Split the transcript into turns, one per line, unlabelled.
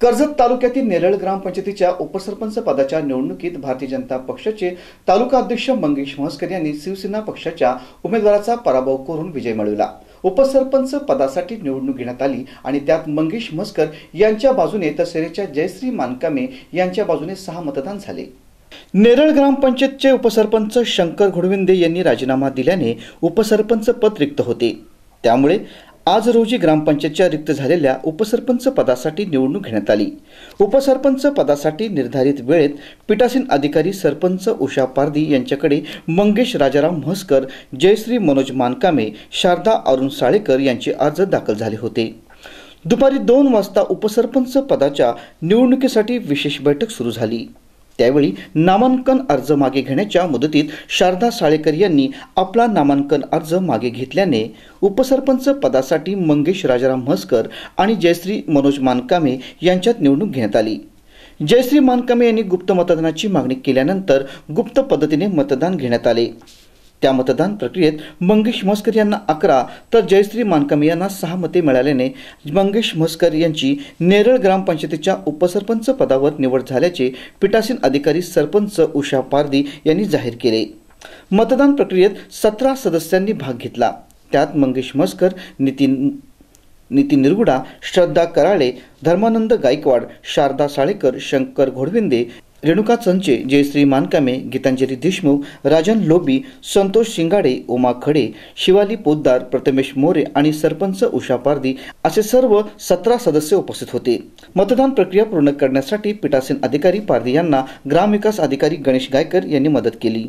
कर्जत तालुक्यातील नेरळ ग्रामपंचायतीच्या उपसरपंच पदाच्या निवडणुकीत भारतीय जनता पक्षाचे तालुका अध्यक्ष मंगेश म्हस्कर यांनी शिवसेना पक्षाच्या उमेदवाराचा पराभव करून विजय मिळवला. उपसरपंच पदासाठी निवडणूक घेण्यात आली आणि त्यात मंगेश म्हस्कर यांच्या बाजूने तर सेरेच्या जयश्री मानकामे यांच्या बाजूने सहा मतदान झाले. नेरळ ग्रामपंचायतचे उपसरपंच शंकर घोडविंदे यांनी राजीनामा दिल्याने उपसरपंच पद रिक्त होते. त्यामुळे आज रोजी ग्रामपंचायतच्या रिक्त झालेल्या उपसरपंच पदासाठी निवडणूक घेण्यात आली. उपसरपंच पदासाठी निर्धारित वेळेत पीठासीन अधिकारी सरपंच उषा पारधी यांच्याकडे मंगेश राजाराम म्हसकर जयश्री मनोज मानकामे शारदा अरुण साळेकर यांचे अर्ज दाखल झाले होते. दुपारी दोन वाजता उपसरपंच पदाच्या निवडणुकीसाठी विशेष बैठक सुरू झाली. त्यावेळी नामांकन अर्ज मागे घेण्याच्या मुदतीत शारदा साळेकर यांनी आपला नामांकन अर्ज मागे घेतल्याने उपसरपंच पदासाठी मंगेश राजाराम म्हसकर आणि जयश्री मनोज मानकामे यांच्यात निवडणूक घेण्यात आली. जयश्री मानकामे यांनी गुप्त मतदानाची मागणी केल्यानंतर गुप्त पद्धतीने मतदान घेण्यात आले. त्या मतदान प्रक्रियेत मंगेश म्हस्कर यांना अकरा तर जयश्री मानकामे यांना सहा मते मिळाल्याने मंगेश म्हस्कर यांची नेरळ ग्रामपंचायतीच्या उपसरपंच पदावर निवड झाल्याचे पीठासीन अधिकारी सरपंच उषा पारदी यांनी जाहीर केले. मतदान प्रक्रियेत सतरा सदस्यांनी भाग घेतला. त्यात मंगेश म्हस्कर नितीन नितीन निरगुडा श्रद्धा कराळे धर्मानंद गायकवाड शारदा साळेकर शंकर घोडविंदे रेणुका चंचे जयश्री मानकामे गीतांजली देशमुख राजन लोबी संतोष शिंगाडे उमा खडे शिवाली पोद्दार प्रथमेश मोरे आणि सरपंच उषा पारदी असे सर्व सतरा सदस्य उपस्थित होते. मतदान प्रक्रिया पूर्ण करण्यासाठी पीठासीन अधिकारी पारदी यांना ग्रामविकास अधिकारी गणेश गायकर यांनी मदत केली.